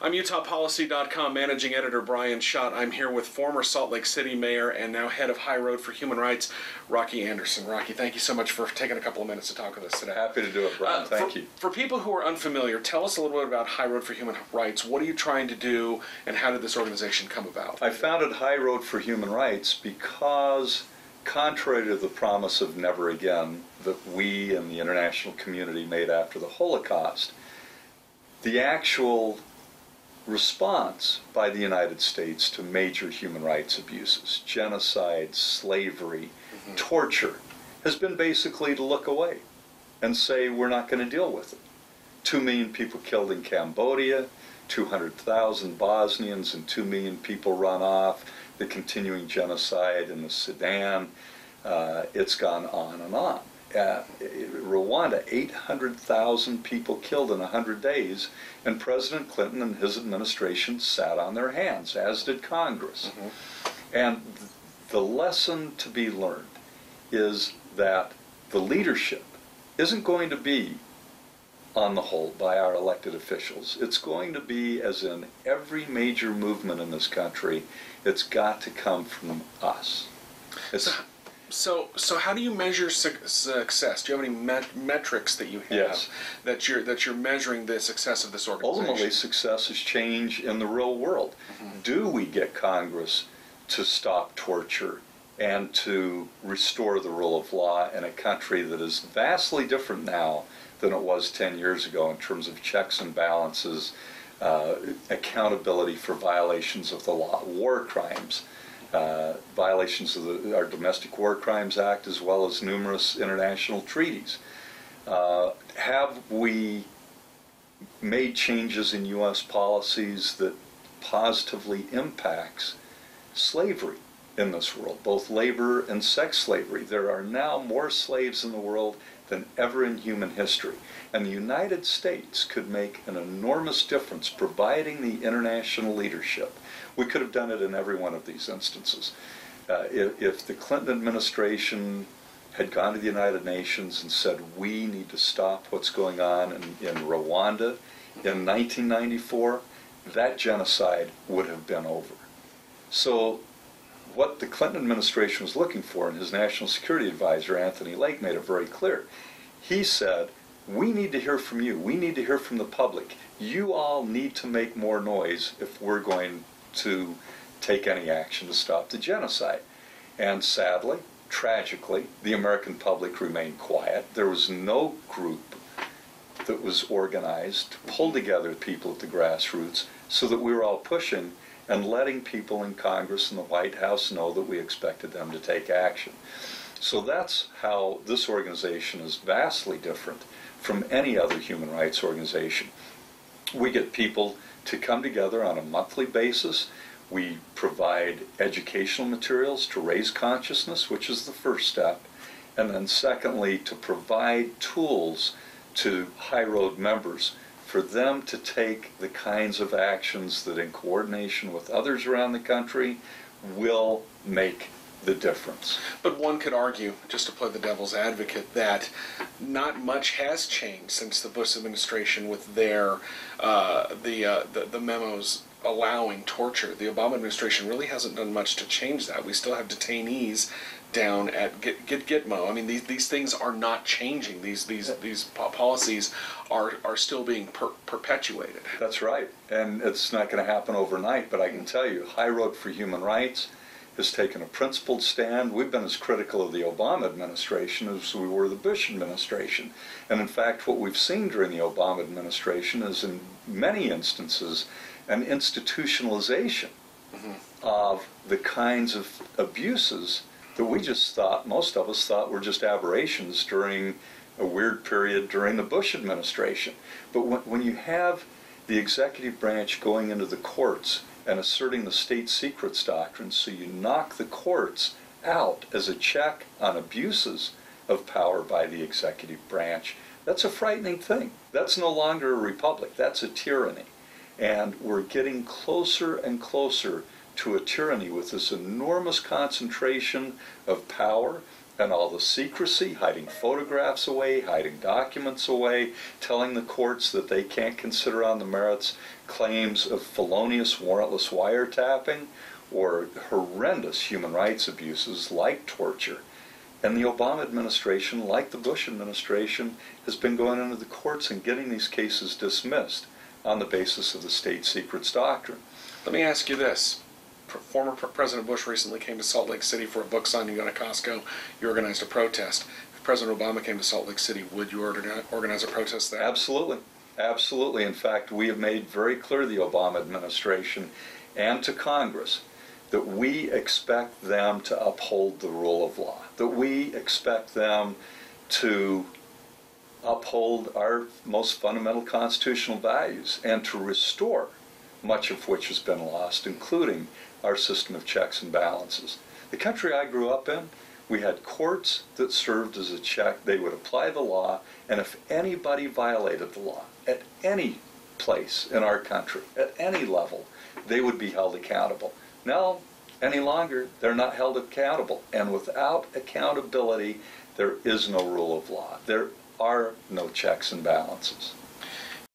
I'm UtahPolicy.com managing editor Brian Schott. I'm here with former Salt Lake City mayor and now head of High Road for Human Rights, Rocky Anderson. Rocky, thank you so much for taking a couple of minutes to talk with us today. Happy to do it, Brian. Uh, Thank for, you. For people who are unfamiliar, tell us a little bit about High Road for Human Rights. What are you trying to do, and how did this organization come about? I founded High Road for Human Rights because, contrary to the promise of never again that we and the international community made after the Holocaust, the actual response by the United States to major human rights abuses, genocide, slavery, torture, has been basically to look away and say we're not going to deal with it. Two million people killed in Cambodia, 200,000 Bosnians and 2 million people run off, the continuing genocide in the Sudan. Uh, it's gone on and on. Uh, Rwanda, 800,000 people killed in 100 days, and President Clinton and his administration sat on their hands, as did Congress. And th- the lesson to be learned is that the leadership isn't going to be on the whole by our elected officials. It's going to be, as in every major movement in this country, it's got to come from us. It's, So, so how do you measure suc success? Do you have any met- metrics that you have Yes. that you're that you're measuring the success of this organization? ultimately, success is change in the real world. Do we get Congress to stop torture and to restore the rule of law in a country that is vastly different now than it was 10 years ago in terms of checks and balances, uh, accountability for violations of the law, war crimes? Uh, violations of the, our Domestic War Crimes Act, as well as numerous international treaties. Uh, have we made changes in U.S. policies that positively impacts slavery in this world, both labor and sex slavery. There are now more slaves in the world than ever in human history. And the United States could make an enormous difference providing the international leadership. We could have done it in every one of these instances. Uh, if, if the Clinton administration had gone to the United Nations and said, we need to stop what's going on in, in Rwanda in 1994, that genocide would have been over. So, what the Clinton administration was looking for, and his national security advisor, Anthony Lake, made it very clear. He said, We need to hear from you. We need to hear from the public. You all need to make more noise if we're going to take any action to stop the genocide. And sadly, tragically, the American public remained quiet. There was no group that was organized to pull together people at the grassroots so that we were all pushing and letting people in Congress and the White House know that we expected them to take action. So that's how this organization is vastly different from any other human rights organization. We get people to come together on a monthly basis. We provide educational materials to raise consciousness, which is the first step. And then, secondly, to provide tools to High Road members for them to take the kinds of actions that, in coordination with others around the country, will make the difference. But one could argue, just to play the devil's advocate, that not much has changed since the Bush administration with their uh, the, uh, the the memos allowing torture. The Obama administration really hasn't done much to change that. We still have detainees down at Git, Git Gitmo. I mean, these these things are not changing. These these these policies are are still being per- perpetuated. That's right. And it's not going to happen overnight, but I can tell you, High Road for Human Rights has taken a principled stand. We've been as critical of the Obama administration as we were the Bush administration. And in fact, what we've seen during the Obama administration is, in many instances, an institutionalization mm-hmm. of the kinds of abuses that we just thought, most of us thought were just aberrations during a weird period during the Bush administration. But when, when you have the executive branch going into the courts and asserting the state secrets doctrine, so you knock the courts out as a check on abuses of power by the executive branch, that's a frightening thing. That's no longer a republic, that's a tyranny. And we're getting closer and closer to a tyranny with this enormous concentration of power and all the secrecy, hiding photographs away, hiding documents away, telling the courts that they can't consider on the merits claims of felonious warrantless wiretapping or horrendous human rights abuses like torture. And the Obama administration, like the Bush administration, has been going into the courts and getting these cases dismissed on the basis of the state secrets doctrine. Let me ask you this. Former President Bush recently came to Salt Lake City for a book signing at Costco. You organized a protest. If President Obama came to Salt Lake City, would you organize a protest there? Absolutely. Absolutely. In fact, we have made very clear to the Obama administration and to Congress that we expect them to uphold the rule of law, that we expect them to uphold our most fundamental constitutional values and to restore much of which has been lost, including our system of checks and balances. The country I grew up in, we had courts that served as a check. They would apply the law, and if anybody violated the law at any place in our country, at any level, they would be held accountable. Now, any longer, they're not held accountable. And without accountability, there is no rule of law. There are no checks and balances.